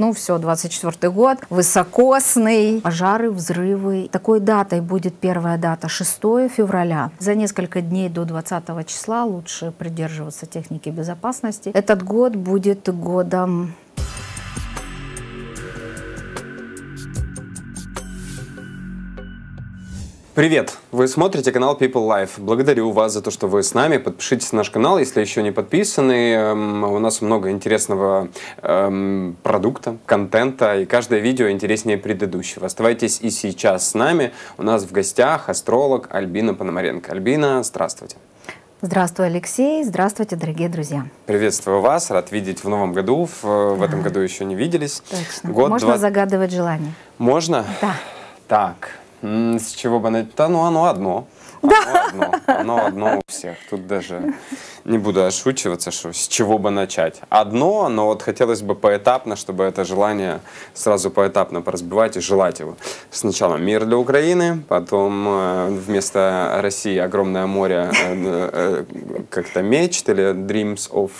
Ну все, 24 год, высокосный, пожары, взрывы. Такой датой будет первая дата, 6 февраля. За несколько дней до 20 числа лучше придерживаться техники безопасности. Этот год будет годом Привет! Вы смотрите канал People Life. Благодарю вас за то, что вы с нами. Подпишитесь на наш канал, если еще не подписаны. Эм, у нас много интересного эм, продукта, контента, и каждое видео интереснее предыдущего. Оставайтесь и сейчас с нами. У нас в гостях астролог Альбина Пономаренко. Альбина, здравствуйте. Здравствуй, Алексей. Здравствуйте, дорогие друзья. Приветствую вас. Рад видеть в новом году. В, в этом году еще не виделись. Точно. Год Можно 20... загадывать желание? Можно? Да. Так, с чего бы начать? Да, ну оно одно. Да. Оно одно, оно одно у всех. Тут даже не буду ошучиваться, что с чего бы начать. Одно, но вот хотелось бы поэтапно, чтобы это желание сразу поэтапно поразбивать и желать его. Сначала мир для Украины, потом э, вместо России огромное море, э, э, как-то мечт или Dreams of,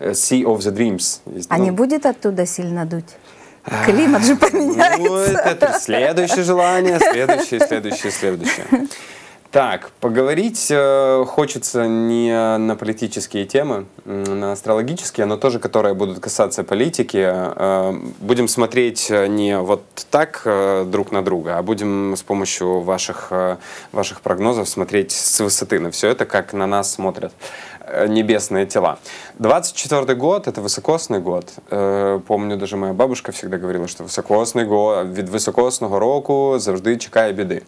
Sea of the Dreams. А не будет оттуда сильно дуть? Климат же поменяется. Ну, это следующее желание, следующее, следующее, следующее. Так, поговорить э, хочется не на политические темы, на астрологические, но тоже, которые будут касаться политики. Э, будем смотреть не вот так э, друг на друга, а будем с помощью ваших, э, ваших прогнозов смотреть с высоты на все это, как на нас смотрят Э, небесные тела. 24 год — это високосний год. Э, помню, даже моя бабушка всегда говорила, что високосний год, від високосного року завжди чекає біди.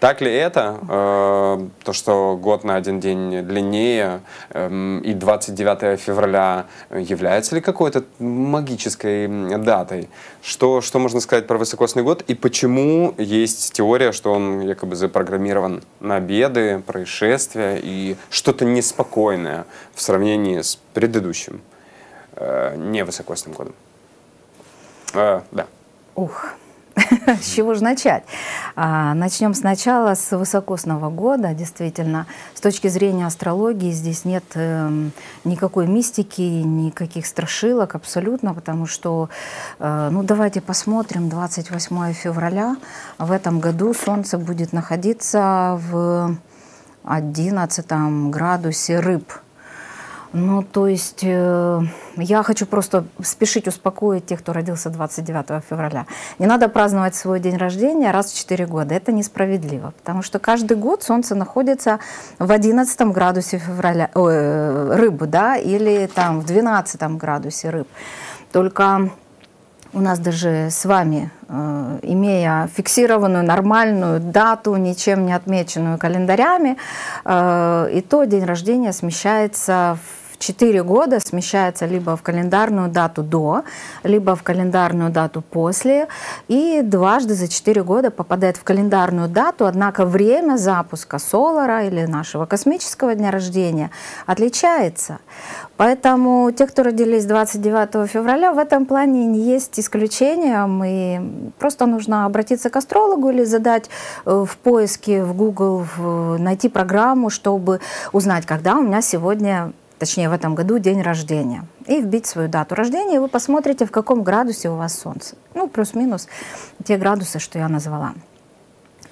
Так ли это, э, то, что год на один день длиннее, и 29 февраля является ли какой-то магической датой? Что, что можно сказать про высокосный год и почему есть теория, что он якобы запрограммирован на беды, происшествия и что-то неспокойное? В сравнении с предыдущим э, невысокосным годом. Э, да. Ух, с чего же начать? А, начнем сначала с высокосного года. Действительно, с точки зрения астрологии здесь нет э, никакой мистики, никаких страшилок абсолютно, потому что, э, ну давайте посмотрим, 28 февраля в этом году Солнце будет находиться в 11 градусе рыб – ну, то есть э, я хочу просто спешить успокоить тех, кто родился 29 февраля. Не надо праздновать свой день рождения раз в 4 года. Это несправедливо, потому что каждый год Солнце находится в 11 градусе февраля, э, рыбы, да, или там в 12 градусе рыб. Только у нас даже с вами, э, имея фиксированную нормальную дату, ничем не отмеченную календарями, э, и то день рождения смещается в в 4 года смещается либо в календарную дату до, либо в календарную дату после, и дважды за 4 года попадает в календарную дату, однако время запуска Солара или нашего космического дня рождения отличается. Поэтому те, кто родились 29 февраля, в этом плане не есть исключением, и просто нужно обратиться к астрологу или задать э, в поиске в Google, найти программу, чтобы узнать, когда у меня сегодня точнее в этом году день рождения, и вбить свою дату рождения, и вы посмотрите, в каком градусе у вас Солнце. Ну, плюс-минус те градусы, что я назвала.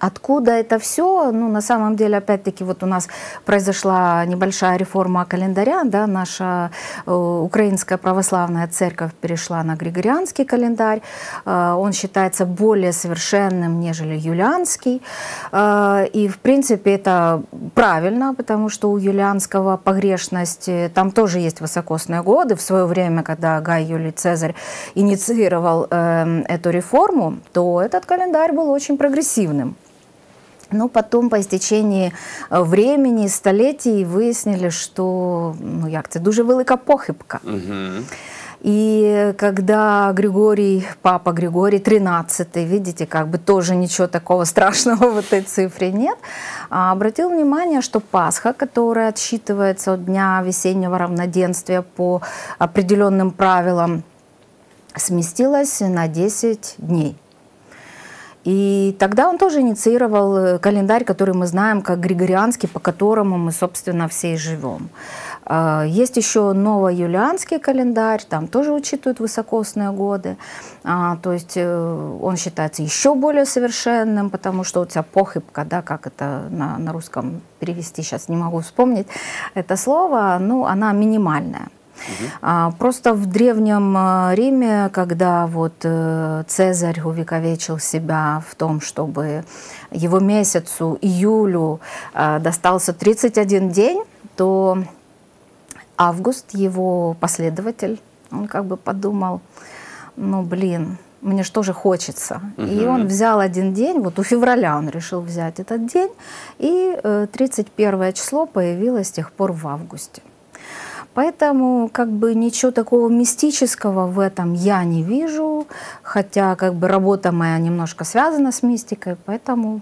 Откуда это все? Ну, на самом деле, опять-таки, вот у нас произошла небольшая реформа календаря, да, наша э, украинская православная церковь перешла на григорианский календарь, э, он считается более совершенным, нежели юлианский, э, и, в принципе, это правильно, потому что у юлианского погрешность, э, там тоже есть высокосные годы, в свое время, когда Гай Юлий Цезарь инициировал э, эту реформу, то этот календарь был очень прогрессивным. Но потом по истечении э, времени, столетий выяснили, что ну, як це дуже велика похибка. Угу. И когда Григорий, папа Григорий, 13 видите, как бы тоже ничего такого страшного в этой цифре нет, а обратил внимание, что Пасха, которая отсчитывается от дня весеннего равноденствия по определенным правилам, сместилась на 10 дней. И тогда он тоже инициировал э, календарь, который мы знаем как григорианский, по которому мы, собственно, все и живем. А, есть еще новоюлианский календарь, там тоже учитывают высокосные годы. А, то есть э, он считается еще более совершенным, потому что у тебя похыбка, да, как это на, на русском перевести, сейчас не могу вспомнить это слово, ну, она минимальная. Угу. Просто в Древнем э, Риме, когда вот э, Цезарь увековечил себя в том, чтобы его месяцу, июлю, достался 31 день, то Август, его последователь, он как бы подумал, ну блин, мне что же хочется. Угу. И он взял один день, вот у февраля он решил взять этот день, и 31 э, число появилось с тех пор в августе. Поэтому как бы ничего такого мистического в этом я не вижу, хотя как бы работа моя немножко связана с мистикой, поэтому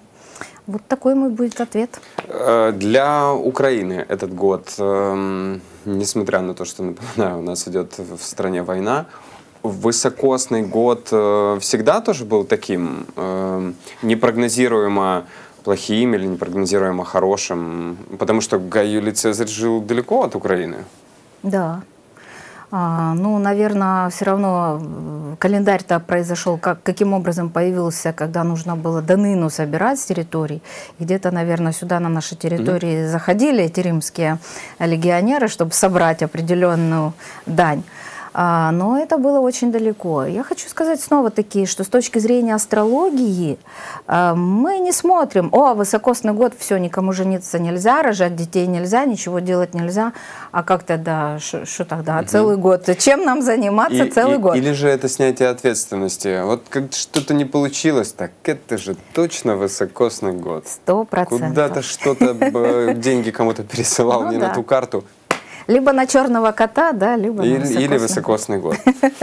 вот такой мой будет ответ. Э, для Украины этот год эм, несмотря на то, что, напоминаю, у нас идет в стране война, высокосный год э, всегда тоже был таким э, непрогнозируемо плохим или непрогнозируемо хорошим, потому что Гай Юлий Цезарь жил далеко от Украины. Да, а, ну, наверное, все равно календарь-то произошел, как, каким образом появился, когда нужно было Данину собирать с территорий. Где-то, наверное, сюда на наши территории mm-hmm. заходили эти римские легионеры, чтобы собрать определенную дань. А, но это было очень далеко. Я хочу сказать снова-таки, что с точки зрения астрологии а, мы не смотрим, о, высокосный год, все, никому жениться нельзя, рожать детей нельзя, ничего делать нельзя. А как тогда, что тогда, угу. целый год? Чем нам заниматься и, целый и, год? Или же это снятие ответственности. Вот как что-то не получилось, так это же точно высокосный год. Сто процентов. Куда-то что-то, деньги кому-то пересылал ну не на ту карту. Либо на черного кота, да, либо или, на высокосный. Или высокосный год.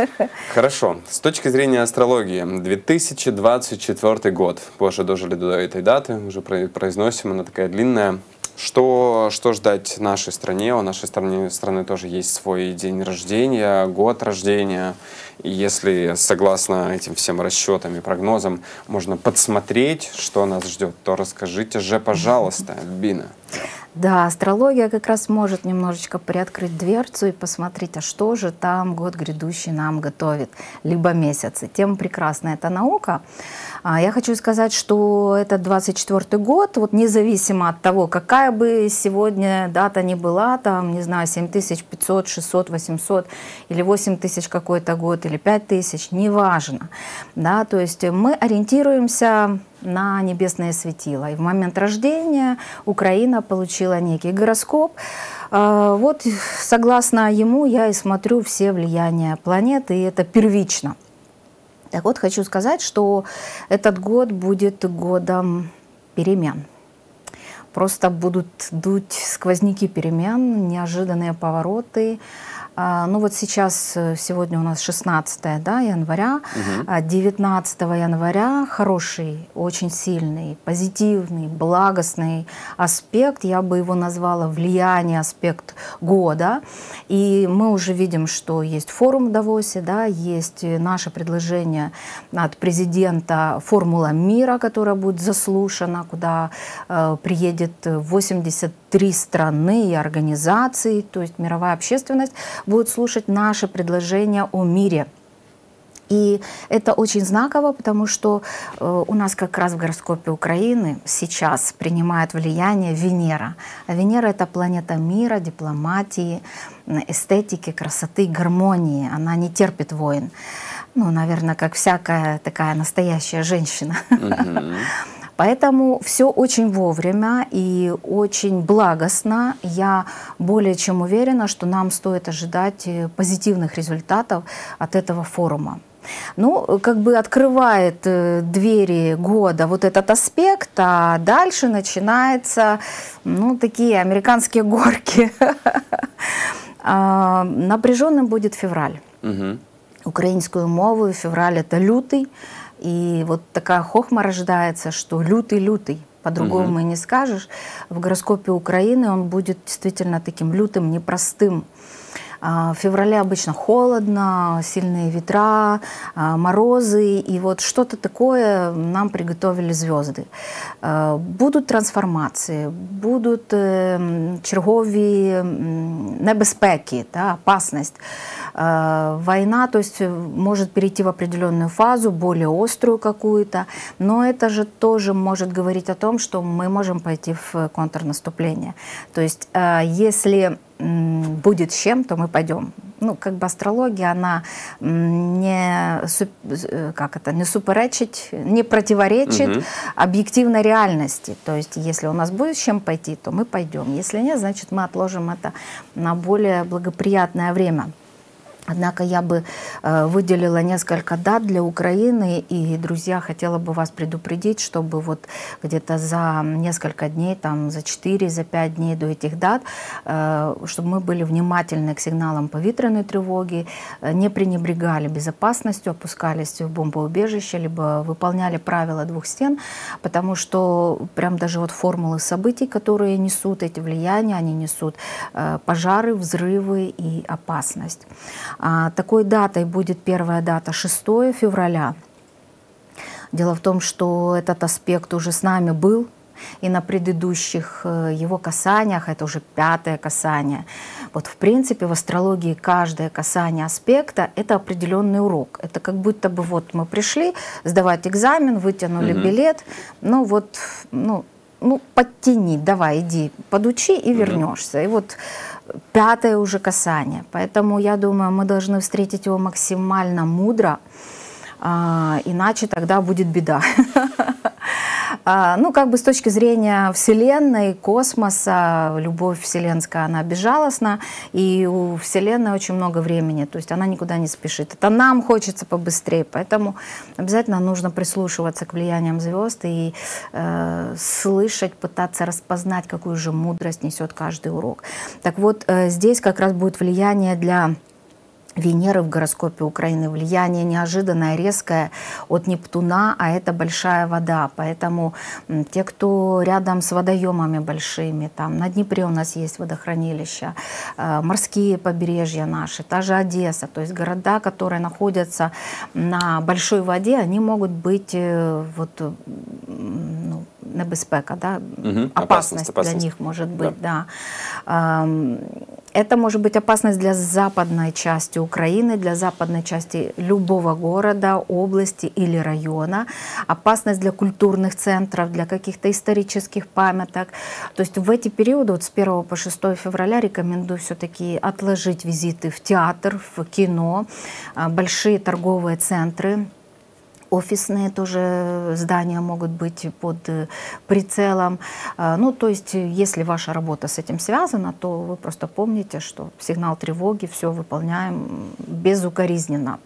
Хорошо. С точки зрения астрологии, 2024 год. Позже дожили до этой даты, уже произносим, она такая длинная. Что, что ждать нашей стране? У нашей страны, страны тоже есть свой день рождения, год рождения. И если, согласно этим всем расчетам и прогнозам, можно подсмотреть, что нас ждет, то расскажите же, пожалуйста, Бина. Да, астрология как раз может немножечко приоткрыть дверцу и посмотреть, а что же там год грядущий нам готовит, либо месяцы. Тем прекрасна эта наука. А, я хочу сказать, что этот 24 год, вот независимо от того, какая бы сегодня дата ни была, там, не знаю, 7500, 600, 800 или 8000 какой-то год, или 5000, неважно. Да, то есть мы ориентируемся на небесное светило. И в момент рождения Украина получила некий гороскоп. А, вот согласно ему я и смотрю все влияния планеты, и это первично. Так вот, хочу сказать, что этот год будет годом перемен. Просто будут дуть сквозняки перемен, неожиданные повороты, ну вот сейчас, э, сегодня у нас 16 да, января, угу. 19 января хороший, очень сильный, позитивный, благостный аспект, я бы его назвала влияние, аспект года. И мы уже видим, что есть форум в Давосе, да, есть наше предложение от президента «Формула мира», которая будет заслушана, куда э, приедет 83 страны и организации, то есть мировая общественность будут слушать наши предложения о мире. И это очень знаково, потому что э, у нас как раз в гороскопе Украины сейчас принимает влияние Венера. А Венера — это планета мира, дипломатии, эстетики, красоты, гармонии. Она не терпит войн. Ну, наверное, как всякая такая настоящая женщина. Mm-hmm. Поэтому все очень вовремя и очень благостно. Я более чем уверена, что нам стоит ожидать э, позитивных результатов от этого форума. Ну, как бы открывает э, двери года вот этот аспект, а дальше начинается, ну, такие американские горки. А, напряженным будет февраль. Украинскую мову февраль это лютый, и вот такая хохма рождается, что лютый-лютый, по-другому угу. и не скажешь. В гороскопе Украины он будет действительно таким лютым, непростым. А, в феврале обычно холодно, сильные ветра, а, морозы, и вот что-то такое нам приготовили звезды. А, будут трансформации, будут э, чергові небезпеки, да, опасность. Война, то есть может перейти в определенную фазу, более острую какую-то, но это же тоже может говорить о том, что мы можем пойти в контрнаступление. То есть если будет чем, то мы пойдем. Ну, как бы астрология, она не, как это, не суперечить, не противоречит угу. объективной реальности. То есть, если у нас будет с чем пойти, то мы пойдем. Если нет, значит, мы отложим это на более благоприятное время. Однако я бы э, выделила несколько дат для Украины, и, друзья, хотела бы вас предупредить, чтобы вот где-то за несколько дней, там за 4, за 5 дней до этих дат, э, чтобы мы были внимательны к сигналам повитренной тревоги, э, не пренебрегали безопасностью, опускались в бомбоубежище, либо выполняли правила двух стен, потому что прям даже вот формулы событий, которые несут эти влияния, они несут пожары, взрывы и опасность. А, такой датой будет первая дата 6 февраля. Дело в том, что этот аспект уже с нами был, и на предыдущих э, его касаниях, это уже пятое касание. Вот в принципе в астрологии каждое касание аспекта – это определенный урок. Это как будто бы вот мы пришли сдавать экзамен, вытянули угу. билет, ну вот, ну, ну подтяни, давай, иди, подучи и угу. вернешься. И вот пятое уже касание. Поэтому я думаю, мы должны встретить его максимально мудро, а, иначе тогда будет беда. А, ну, как бы с точки зрения Вселенной, космоса, любовь вселенская, она безжалостна, и у Вселенной очень много времени, то есть она никуда не спешит. Это нам хочется побыстрее, поэтому обязательно нужно прислушиваться к влияниям звезд и э, слышать, пытаться распознать, какую же мудрость несет каждый урок. Так вот, э, здесь как раз будет влияние для Венеры в гороскопе Украины. Влияние неожиданное, резкое от Нептуна, а это большая вода. Поэтому те, кто рядом с водоемами большими, там на Днепре у нас есть водохранилища, э, морские побережья наши, та же Одесса, то есть города, которые находятся на большой воде, они могут быть э, вот, ну, небезпека, да? Угу, опасность, опасность, опасность для них может быть, да. да. Это может быть опасность для западной части Украины, для западной части любого города, области или района, опасность для культурных центров, для каких-то исторических памяток. То есть в эти периоды, вот с 1 по 6 февраля, рекомендую все-таки отложить визиты в театр, в кино, а, большие торговые центры, офисные тоже здания могут быть под э, прицелом. А, ну, то есть, если ваша работа с этим связана, то вы просто помните, что сигнал тревоги, все выполняем безукоризненно.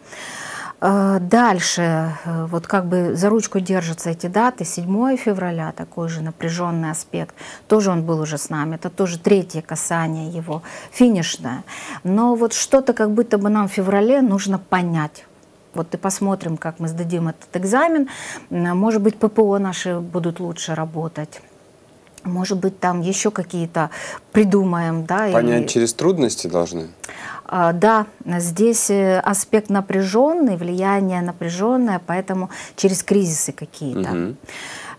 А, дальше, э, вот как бы за ручку держатся эти даты. 7 февраля, такой же напряженный аспект. Тоже он был уже с нами. Это тоже третье касание его, финишное. Но вот что-то как будто бы нам в феврале нужно понять вот и посмотрим, как мы сдадим этот экзамен. Может быть, ППО наши будут лучше работать. Может быть, там еще какие-то придумаем. Да, Понять и... через трудности должны? А, да, здесь э, аспект напряженный, влияние напряженное, поэтому через кризисы какие-то. Угу.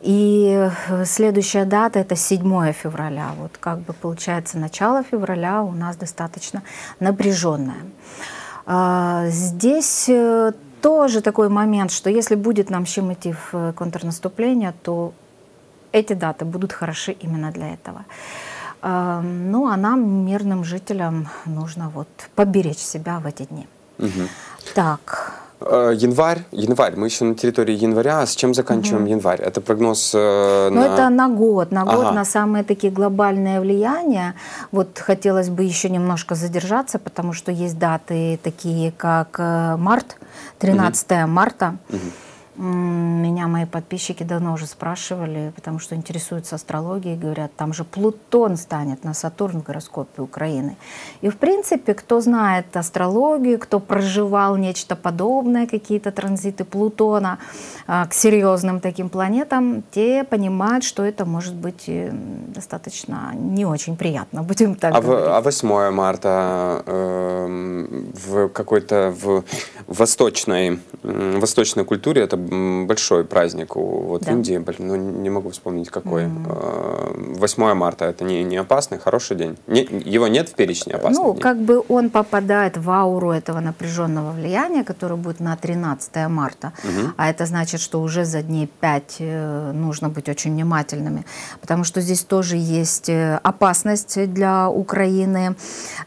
И э, следующая дата это 7 февраля. Вот как бы получается начало февраля у нас достаточно напряженное. А, здесь э, тоже такой момент, что если будет нам с чем идти в э, контрнаступление, то эти даты будут хороши именно для этого. А, ну, а нам, мирным жителям, нужно вот поберечь себя в эти дни. Угу. Так. Э, январь, январь, мы еще на территории января, а с чем заканчиваем угу. январь? Это прогноз э, ну, на... Это на год, на год, ага. на самые такие глобальные влияния. Вот хотелось бы еще немножко задержаться, потому что есть даты такие, как э, март, 13 угу. марта. Угу. Меня мои подписчики давно уже спрашивали, потому что интересуются астрологией, говорят, там же Плутон станет на Сатурн в гороскопе Украины. И, в принципе, кто знает астрологию, кто проживал нечто подобное, какие-то транзиты Плутона а, к серьезным таким планетам, те понимают, что это может быть э, достаточно не очень приятно, будем так а говорить. В, а 8 марта э, в какой-то в восточной, восточной культуре это большой праздник у, вот да. в Индии, ну не могу вспомнить какой. Mm. 8 марта это не, не опасный, хороший день. Не, его нет в перечне опасных Ну, дней. как бы он попадает в ауру этого напряженного влияния, которое будет на 13 марта. Угу. А это значит, что уже за дней 5 э, нужно быть очень внимательными, потому что здесь тоже есть э, опасность для Украины.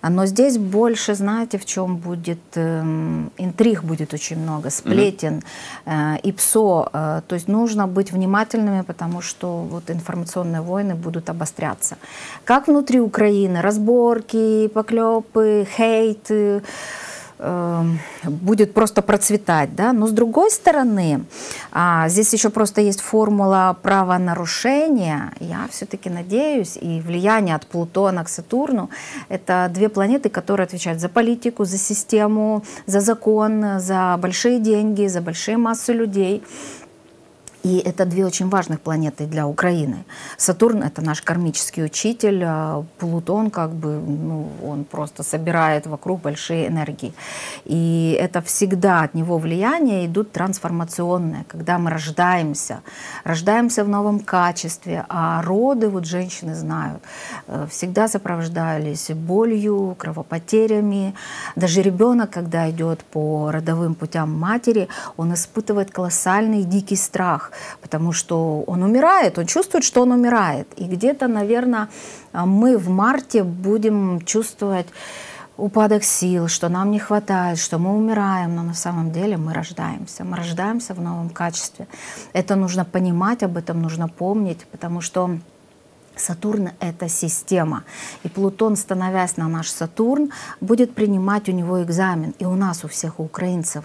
Но здесь больше, знаете, в чем будет эм, интриг будет очень много, сплетен угу. И ПСО. Э, то есть нужно быть внимательными, потому что вот информационные войны будут обостряться. Как внутри Украины, разборки, поклепы, хейт, будет просто процветать, да, но с другой стороны, а, здесь еще просто есть формула правонарушения, я все-таки надеюсь, и влияние от Плутона к Сатурну, это две планеты, которые отвечают за политику, за систему, за закон, за большие деньги, за большие массы людей, и это две очень важных планеты для Украины. Сатурн — это наш кармический учитель, а Плутон как бы, ну, он просто собирает вокруг большие энергии. И это всегда от него влияние идут трансформационные, когда мы рождаемся, рождаемся в новом качестве, а роды, вот женщины знают, э, всегда сопровождались болью, кровопотерями. Даже ребенок, когда идет по родовым путям матери, он испытывает колоссальный дикий страх, потому что он умирает, он чувствует, что он умирает. И где-то, наверное, мы в марте будем чувствовать упадок сил, что нам не хватает, что мы умираем, но на самом деле мы рождаемся. Мы рождаемся в новом качестве. Это нужно понимать, об этом нужно помнить, потому что Сатурн — это система. И Плутон, становясь на наш Сатурн, будет принимать у него экзамен. И у нас, у всех, у украинцев.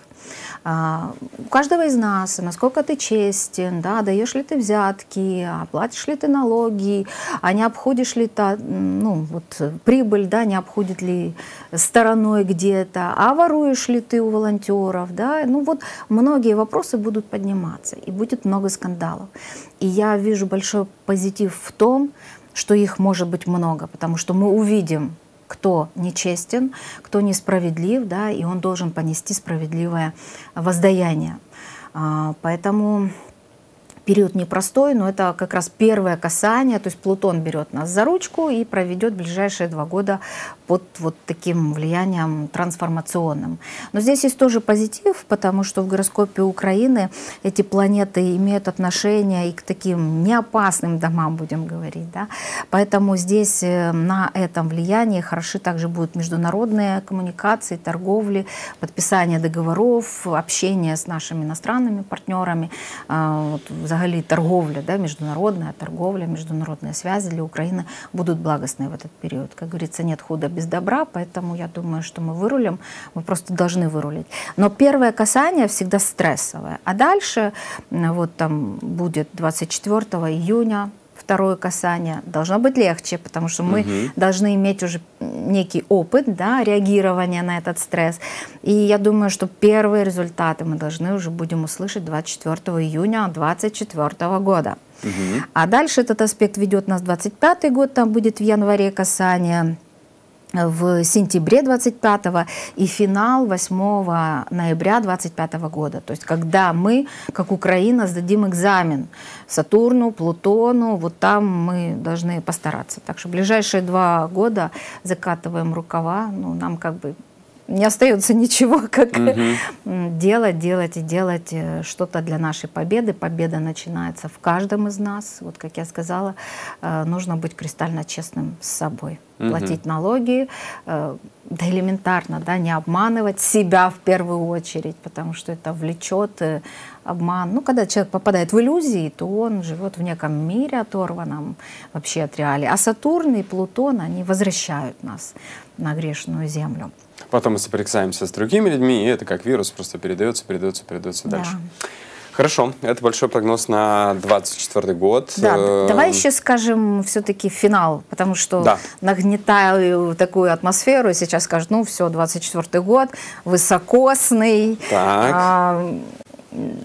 А, у каждого из нас, насколько ты честен, да, даешь ли ты взятки, оплатишь ли ты налоги, а не обходишь ли ты, ну, вот, прибыль, да, не обходит ли стороной где-то, а воруешь ли ты у волонтеров, да, ну вот многие вопросы будут подниматься, и будет много скандалов. И я вижу большой позитив в том, что их может быть много, потому что мы увидим кто нечестен, кто несправедлив, да, и он должен понести справедливое воздаяние. А, поэтому период непростой, но это как раз первое касание, то есть Плутон берет нас за ручку и проведет ближайшие два года под вот таким влиянием трансформационным. Но здесь есть тоже позитив, потому что в гороскопе Украины эти планеты имеют отношение и к таким неопасным домам, будем говорить. Да? Поэтому здесь э, на этом влиянии хороши также будут международные коммуникации, торговли, подписание договоров, общение с нашими иностранными партнерами, а, вот, взагалі торговля, да, международная торговля, международные связи для Украины будут благостные в этот период. Как говорится, нет худа без добра, поэтому я думаю, что мы вырулим, мы просто должны вырулить. Но первое касание всегда стрессовое, а дальше вот там будет 24 июня второе касание должно быть легче, потому что мы угу. должны иметь уже некий опыт да, реагирования на этот стресс. И я думаю, что первые результаты мы должны уже будем услышать 24 июня 2024 года. Угу. А дальше этот аспект ведет нас 25 год, там будет в январе касание в сентябре 25 и финал 8 ноября 25 года. То есть когда мы, как Украина, сдадим экзамен Сатурну, Плутону, вот там мы должны постараться. Так что ближайшие два года закатываем рукава, ну, нам как бы не остается ничего, как угу. делать, делать и делать э, что-то для нашей победы. Победа начинается в каждом из нас. Вот как я сказала, э, нужно быть кристально честным с собой, платить налоги, э, да элементарно, да, не обманывать себя в первую очередь, потому что это влечет обман. Ну, когда человек попадает в иллюзии, то он живет в неком мире оторванном вообще от реалии. А Сатурн и Плутон, они возвращают нас на грешную землю. Потом мы соприкасаемся с другими людьми, и это как вирус просто передается, передается, передается да. дальше. Хорошо, это большой прогноз на 24 год. Да, Э, давай еще скажем все-таки финал, потому что Да. нагнетаю такую атмосферу, сейчас скажут, ну все, 24 год, высокосный, Так. а,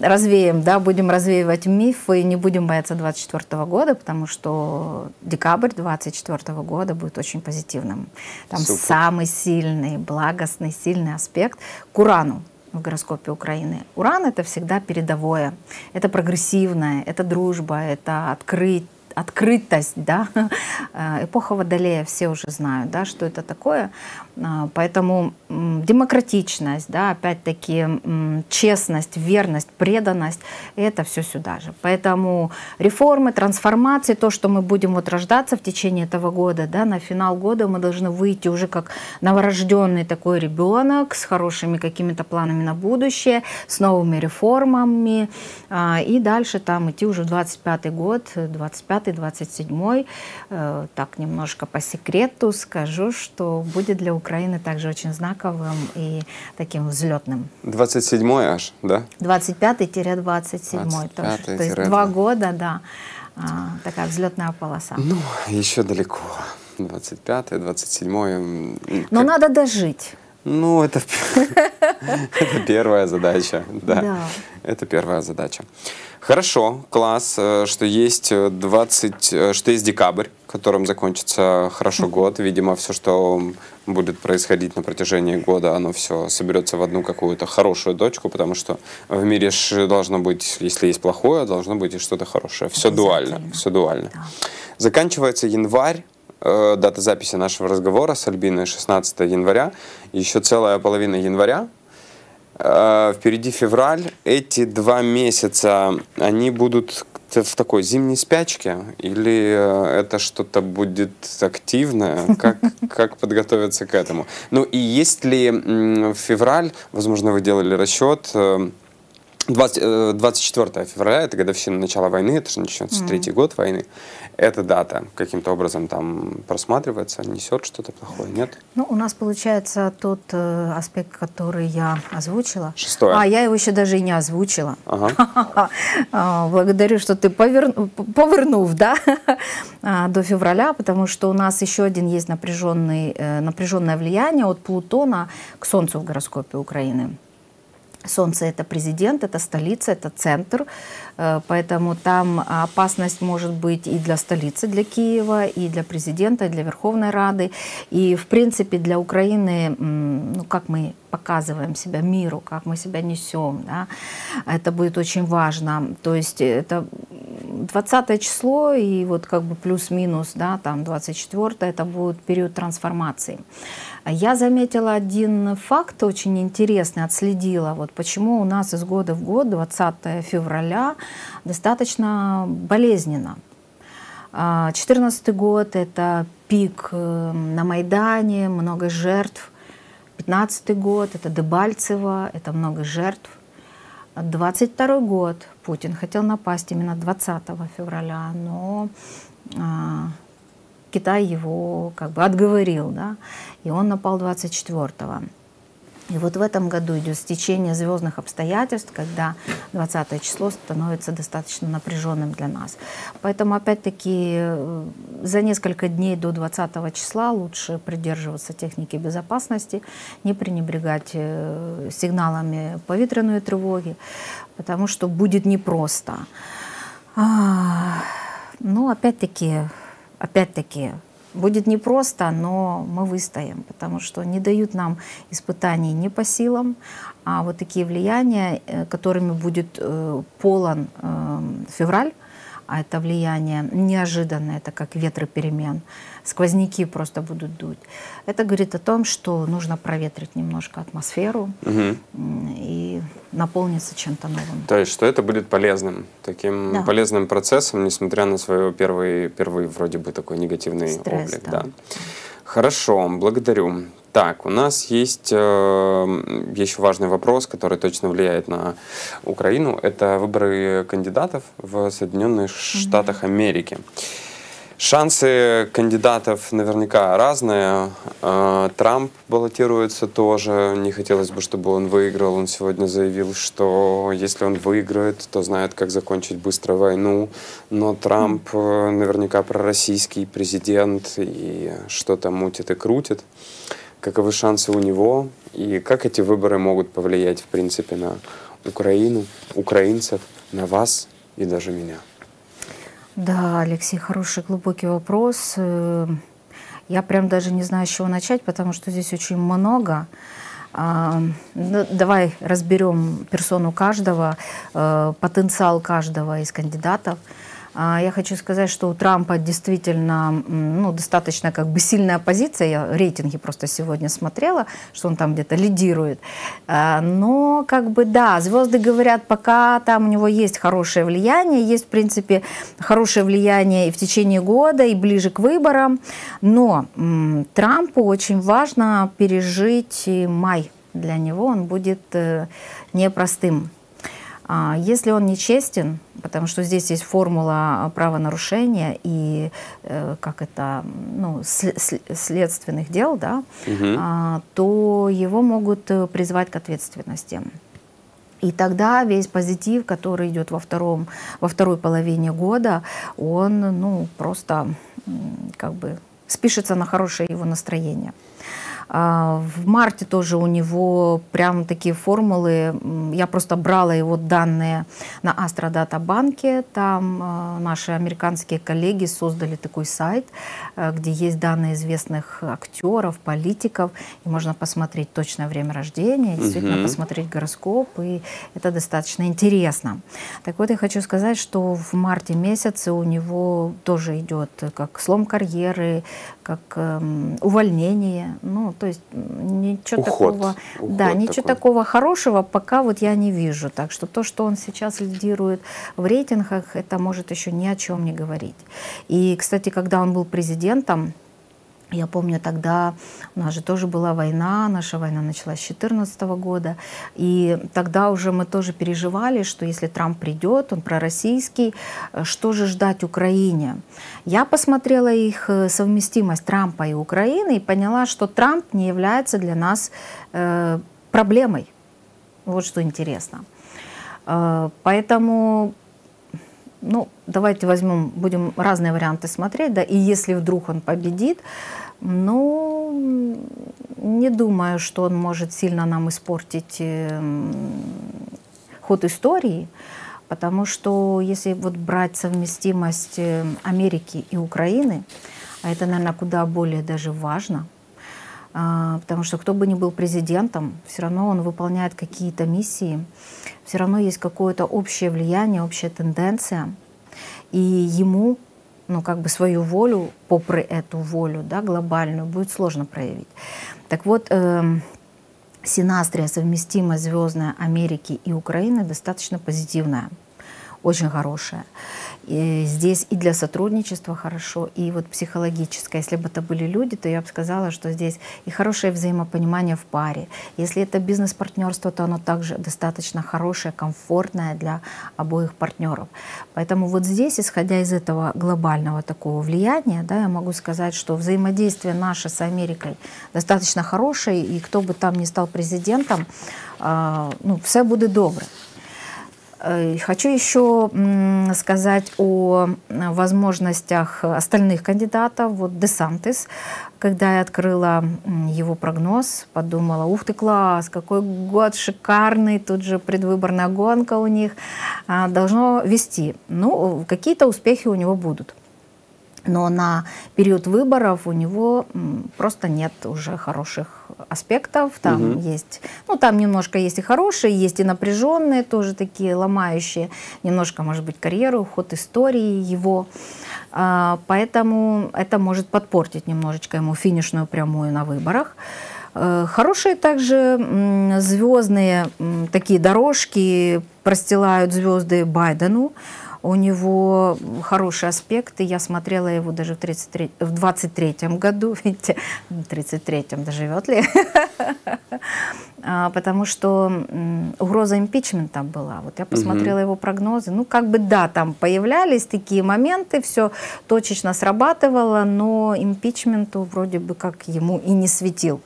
развеем, да, будем развеивать мифы и не будем бояться 24 года, потому что декабрь 24 года будет очень позитивным. Там Супер. самый сильный, благостный, сильный аспект к Урану в гороскопе Украины. Уран это всегда передовое, это прогрессивное, это дружба, это открыть открытость, да, Э, эпоха Водолея, все уже знают, да, что это такое, А, поэтому демократичность, да, опять-таки честность, верность, преданность, это все сюда же. Поэтому реформы, трансформации, то, что мы будем вот рождаться в течение этого года, да, на финал года мы должны выйти уже как новорожденный такой ребенок с хорошими какими-то планами на будущее, с новыми реформами, а, и дальше там идти уже в 25 год, 25-27. Э, Так, немножко по секрету скажу, что будет для Украины также очень знаковым и таким взлетным. 27 аж, да? 25-27. То, что- то есть 25-22. два года, да, а, такая взлетная полоса. Ну, еще далеко. 25 27 м, Но как- надо дожить. Ну, это, это первая задача, да. Да. Это первая задача. Хорошо, класс, э, что есть э, 20, э, что есть декабрь, которым закончится хорошо год. Видимо, все, что будет происходить на протяжении года, оно все соберется в одну какую-то хорошую точку, потому что в мире должно быть, если есть плохое, должно быть и что-то хорошее. Все дуально, все дуально. Да. Заканчивается январь, э, дата записи нашего разговора с Альбиной 16 января, еще целая половина января. Э, Впереди февраль. Эти два месяца, они будут в такой зимней спячке? Или э, это что-то будет активное? Как, как подготовиться к этому? Ну и есть ли м, февраль, возможно, вы делали расчет, э, 20, э, 24 февраля, это годовщина начала войны, это же начнется третий год войны. Эта дата каким-то образом там просматривается, несет что-то плохое, нет? Ну, у нас получается тот э, аспект, который я озвучила. Шестое. А, я его еще даже и не озвучила. Ага. А, Благодарю, что ты повер- повернув да, а, до февраля, потому что у нас еще один есть напряженный, э, напряженное влияние от Плутона к Солнцу в гороскопе Украины. Солнце это президент, это столица, это центр, Э, поэтому там опасность может быть и для столицы, для Киева, и для президента, и для Верховной Рады, и в принципе для Украины, ну как мы показываем себя миру, как мы себя несем, да, это будет очень важно. То есть это 20 число и вот как бы плюс-минус, да, там 24 это будет период трансформации. Я заметила один факт очень интересный, отследила, вот почему у нас из года в год 20 февраля достаточно болезненно. 2014 год – это пик э, на Майдане, много жертв. 15 год – это Дебальцево, это много жертв. 22 год Путин хотел напасть именно 20 февраля, но а, Китай его как бы отговорил, да, и он напал 24-го. И вот в этом году идет стечение звездных обстоятельств, когда 20 число становится достаточно напряженным для нас. Поэтому, опять-таки, э, за несколько дней до 20 числа лучше придерживаться техники безопасности, не пренебрегать э, сигналами повітряної тревоги, потому что будет непросто. А, Ну, опять-таки, опять-таки, будет непросто, но мы выстоим, потому что не дают нам испытаний не по силам, а вот такие влияния, э, которыми будет э, полон э, февраль, а это влияние неожиданное, это как ветры перемен, сквозняки просто будут дуть. Это говорит о том, что нужно проветрить немножко атмосферу м, и наполниться чем-то новым. То есть, что это будет полезным, таким Да. полезным процессом, несмотря на свой первый, первый вроде бы такой негативный Стресс, облик. да. Да. Хорошо, благодарю. Так, у нас есть э, еще важный вопрос, который точно влияет на Украину. Это выборы кандидатов в Соединенных Штатах Америки. Шансы кандидатов наверняка разные. А, Трамп баллотируется тоже. Не хотелось бы, чтобы он выиграл. Он сегодня заявил, что если он выиграет, то знает, как закончить быстро войну. Но Трамп э, наверняка пророссийский президент и что-то мутит и крутит. Каковы шансы у него? И как эти выборы могут повлиять, в принципе, на Украину, украинцев, на вас и даже меня? Да, Алексей, хороший глубокий вопрос. Э, я прям даже не знаю, с чего начать, потому что здесь очень много. А, ну, давай разберем персону каждого, э, потенциал каждого из кандидатов. А, я хочу сказать, что у Трампа действительно ну, достаточно как бы сильная позиция. Я рейтинги просто сегодня смотрела, что он там где-то лидирует. А, но как бы да, звезды говорят, пока там у него есть хорошее влияние, есть в принципе хорошее влияние и в течение года, и ближе к выборам. Но Трампу очень важно пережить май. Для него он будет э, непростым если он нечестен, потому что здесь есть формула правонарушения и э, как это, ну, следственных дел, да, угу. то его могут э, призвать к ответственности. И тогда весь позитив, который идет во, втором, во второй половине года, он ну, просто как бы спишется на хорошее его настроение. А, в марте тоже у него прям такие формулы. Я просто брала его данные на Астрадата банке. Там а, наши американские коллеги создали такой сайт, где есть данные известных актеров, политиков. И можно посмотреть точное время рождения, действительно угу. посмотреть гороскоп. И это достаточно интересно. Так вот, я хочу сказать, что в марте месяце у него тоже идет как слом карьеры, как эм, увольнение. Ну, то есть ничего уход, такого, уход да, ничего такой. такого хорошего пока вот я не вижу. Так что то, что он сейчас лидирует в рейтингах, это может еще ни о чем не говорить. И, кстати, когда он был президентом, я помню, тогда у нас же тоже была война, наша война началась с 2014 года, и тогда уже мы тоже переживали, что если Трамп придет, он пророссийский, э, что же ждать Украине? Я посмотрела их э, совместимость Трампа и Украины и поняла, что Трамп не является для нас э, проблемой. Вот что интересно. Поэтому ну, давайте возьмем, будем разные варианты смотреть, да, и если вдруг он победит, ну, не думаю, что он может сильно нам испортить эм, ход истории, потому что если вот брать совместимость эм, Америки и Украины, а это, наверное, куда более даже важно, потому что кто бы ни был президентом, все равно он выполняет какие-то миссии, все равно есть какое-то общее влияние, общая тенденция, и ему ну, как бы свою волю, попри эту волю, да, глобальную, будет сложно проявить. Так вот, э, синастрия, совместимость звездная Америки и Украины, достаточно позитивная, очень хорошая. Здесь и для сотрудничества хорошо, и вот психологическое. Если бы это были люди, то я бы сказала, что здесь и хорошее взаимопонимание в паре. Если это бизнес-партнерство, то оно также достаточно хорошее, комфортное для обоих партнеров. Поэтому вот здесь, исходя из этого глобального такого влияния, да, я могу сказать, что взаимодействие наше с Америкой достаточно хорошее, и кто бы там ни стал президентом, э, ну, все будет добре. Э, хочу еще сказать о возможностях остальных кандидатов. Вот Десантис, когда я открыла его прогноз, подумала, ух ты, класс, какой год шикарный, тут же предвыборная гонка у них, а, должно вести. Ну, какие-то успехи у него будут но на период выборов у него просто нет уже хороших аспектов. Там угу. есть, ну там немножко есть и хорошие, есть и напряженные, тоже такие ломающие немножко, может быть, карьеру, ход истории его. А, поэтому это может подпортить немножечко ему финишную прямую на выборах. Э, хорошие также звездные такие дорожки простилают звезды Байдену. У него хорошие аспекты. Я смотрела его даже в, 33, в 23 году. Видите, в 33-м доживет ли? а, потому что угроза импичмента была. Вот я посмотрела угу. его прогнозы. Ну, как бы да, там появлялись такие моменты, все точечно срабатывало, но импичменту вроде бы как ему и не светил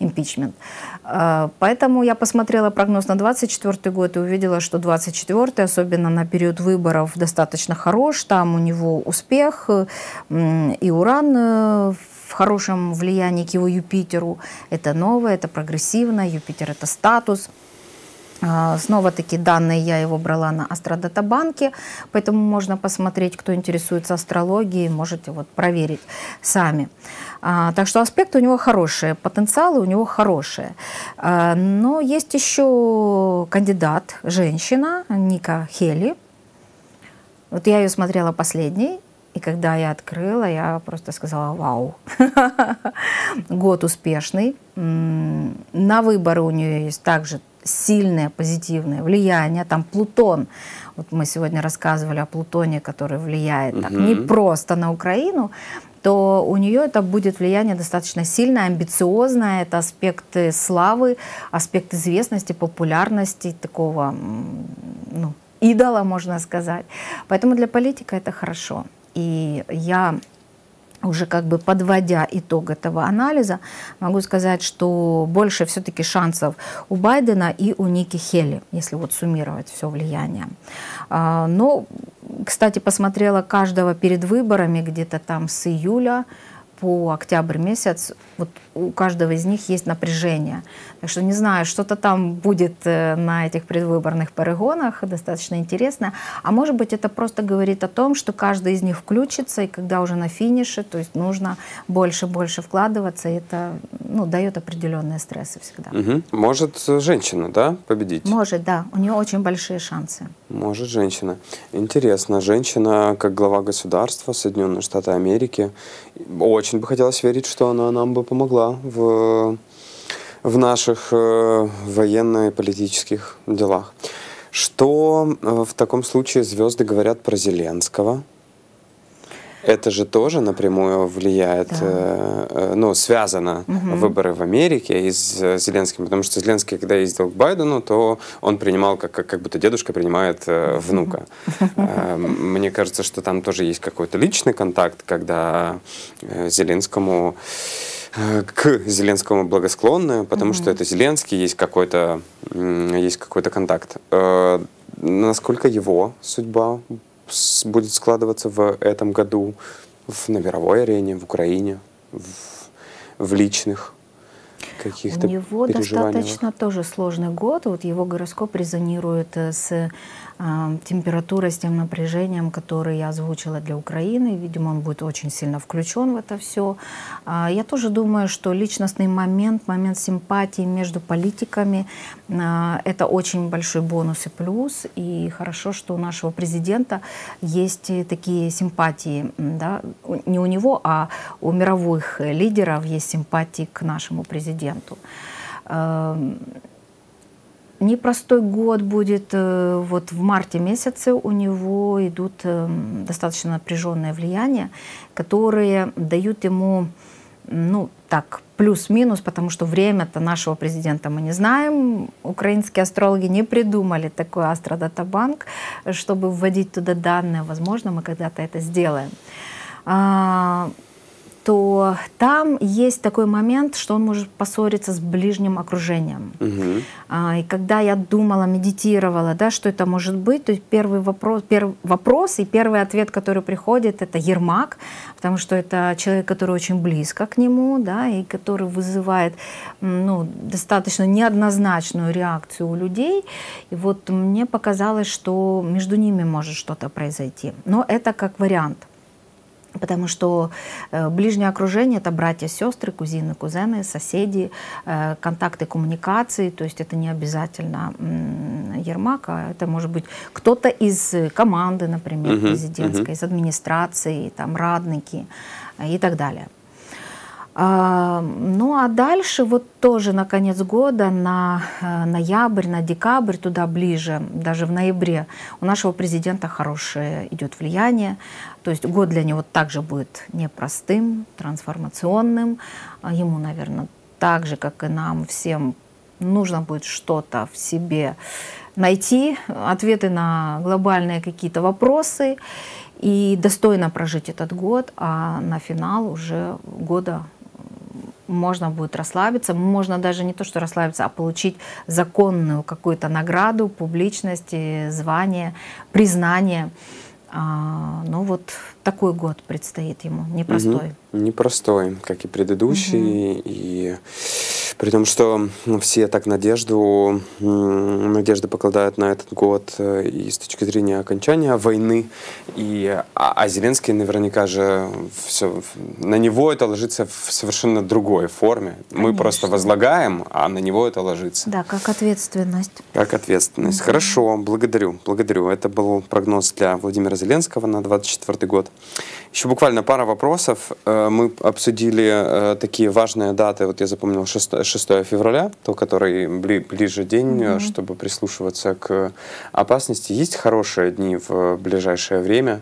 импичмент. А, поэтому я посмотрела прогноз на 24 год и увидела, что 24 особенно на период выборов, достаточно хорош. Там у него успех, и уран э, в хорошем влиянии к его Юпитеру. Это новое, это прогрессивно, Юпитер это статус. А, снова таки данные я его брала на Астродатабанке, поэтому можно посмотреть, кто интересуется астрологией, можете вот проверить сами. А, так что аспекты у него хорошие, потенциалы у него хорошие. А, но есть еще кандидат, женщина, Ника Хели. Вот я ее смотрела последней, и когда я открыла, я просто сказала «Вау!». Год успешный. На выборы у нее есть также сильное позитивное влияние. Там Плутон, вот мы сегодня рассказывали о Плутоне, который влияет угу. так, не просто на Украину, то у нее это будет влияние достаточно сильное, амбициозное. Это аспекты славы, аспект известности, популярности, такого ну, идола, можно сказать. Поэтому для политика это хорошо. И я уже как бы подводя итог этого анализа, могу сказать, что больше все-таки шансов у Байдена и у Ники Хелли, если вот суммировать все влияние. А, но, кстати, посмотрела каждого перед выборами где-то там с июля по октябрь месяц, вот у каждого из них есть напряжение. Так что не знаю, что-то там будет э, на этих предвыборных перегонах, достаточно интересно. А может быть, это просто говорит о том, что каждый из них включится, и когда уже на финише, то есть нужно больше-больше вкладываться, и это ну, дает определенные стрессы всегда. Угу. Может женщина, да, победить? Может, да. У нее очень большие шансы. Может женщина. Интересно. Женщина как глава государства Соединенных Штатов Америки. Очень бы хотелось верить, что она нам бы помогла в, в наших э, военно-политических делах. Что э, в таком случае звезды говорят про Зеленского? Это же тоже напрямую влияет, да. э, э, ну, связано угу. выборы в Америке и с Зеленским, потому что Зеленский, когда ездил к Байдену, то он принимал, как, как, как будто дедушка принимает э, внука. Э, мне кажется, что там тоже есть какой-то личный контакт, когда э, Зеленскому э, к Зеленскому благосклонны, потому mm-hmm. что это Зеленский, есть какой-то есть какой-то контакт. Э, насколько его судьба будет складываться в этом году в, на мировой арене, в Украине, в, в личных каких-то У него достаточно тоже сложный год. Вот его гороскоп резонирует э, с температурой, с тем напряжением, которое я озвучила для Украины. Видимо, он будет очень сильно включен в это все. А, я тоже думаю, что личностный момент, момент симпатии между политиками а, – это очень большой бонус и плюс. И хорошо, что у нашего президента есть такие симпатии. Да? Не у него, а у мировых лидеров есть симпатии к нашему президенту непростой год будет. Э, вот в марте месяце у него идут эм, достаточно напряженные влияния, которые дают ему, ну, так, плюс-минус, потому что время-то нашего президента мы не знаем. Украинские астрологи не придумали такой астродатабанк, чтобы вводить туда данные. Возможно, мы когда-то это сделаем. То там есть такой момент, что он может поссориться с ближним окружением. Угу. А, и когда я думала, медитировала, да, что это может быть, то есть первый вопрос, первый вопрос и первый ответ, который приходит, это Ермак, потому что это человек, который очень близко к нему, да, и который вызывает ну, достаточно неоднозначную реакцию у людей. И вот мне показалось, что между ними может что-то произойти. Но это как вариант. Потому что э, ближнее окружение – это братья, сестры, кузины, кузены, соседи, э, контакты коммуникации. То есть это не обязательно Ермак, а это может быть кто-то из команды, например, uh-huh, президентской, uh-huh. из администрации, там, радники э, и так далее. А, ну а дальше вот тоже на конец года, на ноябрь, на декабрь, туда ближе, даже в ноябре у нашего президента хорошее идет влияние. То есть год для него также будет непростым, трансформационным. А ему, наверное, так же, как и нам всем нужно будет что-то в себе найти, ответы на глобальные какие-то вопросы и достойно прожить этот год, а на финал уже года можно будет расслабиться, можно даже не то что расслабиться, а получить законную какую-то награду, публичность, звание, признание. А, ну вот такой год предстоит ему, непростой. Угу. Непростой, как и предыдущий. Угу. И при том, что все так надежду, надежды покладают на этот год э, и с точки зрения окончания войны. И, а, а Зеленский наверняка же все, на него это ложится в совершенно другой форме. Конечно. Мы просто возлагаем, а на него это ложится. Да, как ответственность. Как ответственность. Угу. Хорошо, благодарю, благодарю. Это был прогноз для Владимира Зеленского на 24 год. Еще буквально пара вопросов. Э, мы обсудили э, такие важные даты. Вот я запомнил 6, 6 февраля, то, который бли, ближе день, mm-hmm. чтобы прислушиваться к опасности. Есть хорошие дни в ближайшее время,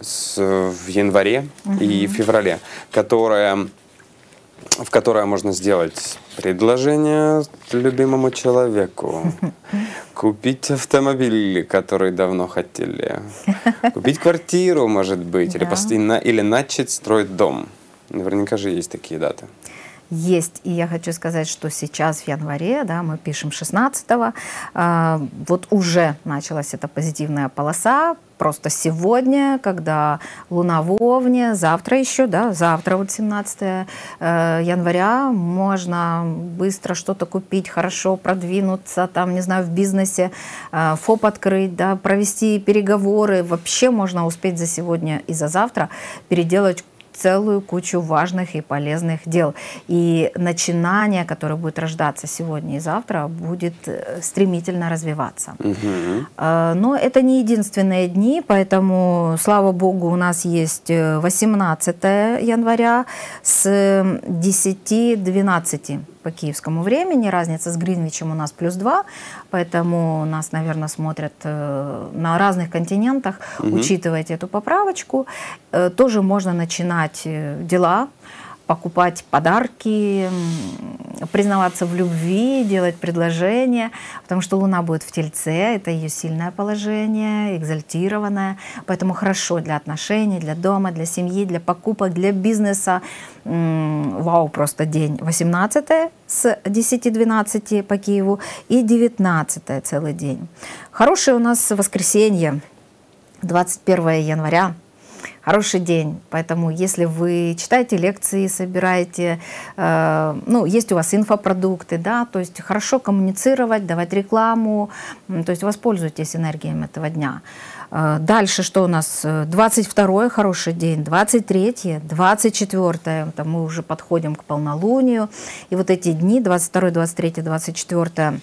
с, в январе mm-hmm. и феврале, которые в которое можно сделать предложение любимому человеку, купить автомобиль, который давно хотели, купить квартиру, может быть, или, да. или начать строить дом. Наверняка же есть такие даты есть. И я хочу сказать, что сейчас в январе, да, мы пишем 16-го, э, вот уже началась эта позитивная полоса, просто сегодня, когда Луна в Овне, завтра еще, да, завтра вот 17 э, января, можно быстро что-то купить, хорошо продвинуться, там, не знаю, в бизнесе, э, ФОП открыть, да, провести переговоры, вообще можно успеть за сегодня и за завтра переделать целую кучу важных и полезных дел. И начинание, которое будет рождаться сегодня и завтра, будет э, стремительно развиваться. Угу. Но это не единственные дни, поэтому, слава богу, у нас есть 18 э, января с 10-12 по киевскому времени. Разница с Гринвичем у нас плюс 2, поэтому нас, наверное, смотрят э, на разных континентах. Угу. Учитывайте эту поправочку. Э, тоже можно начинать э, дела покупать подарки, признаваться в любви, делать предложения, потому что Луна будет в Тельце, это ее сильное положение, экзальтированное, поэтому хорошо для отношений, для дома, для семьи, для покупок, для бизнеса. Вау, просто день 18 с 10-12 по Киеву и 19 целый день. Хорошее у нас воскресенье, 21 января, хороший день. Поэтому, если вы читаете лекции, собираете, э, ну, есть у вас инфопродукты, да, то есть хорошо коммуницировать, давать рекламу, то есть воспользуйтесь энергией этого дня. Э, дальше что у нас? 22 хороший день, 23 24 там мы уже подходим к полнолунию. И вот эти дни, 22 23 24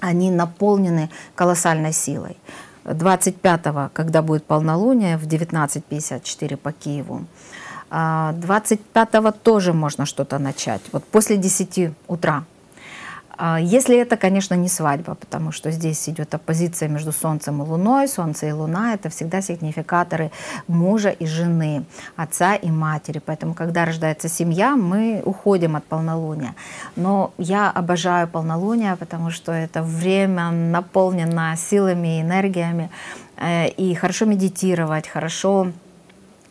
они наполнены колоссальной силой. 25-го, когда будет полнолуние, в 19.54 по Киеву. 25-го а, тоже можно что-то начать, вот после 10 утра. А, если это, конечно, не свадьба, потому что здесь идет оппозиция между Солнцем и Луной. Солнце и Луна — это всегда сигнификаторы мужа и жены, отца и матери. Поэтому, когда рождается семья, мы уходим от полнолуния. Но я обожаю полнолуние, потому что это время наполнено силами и энергиями. Э, и хорошо медитировать, хорошо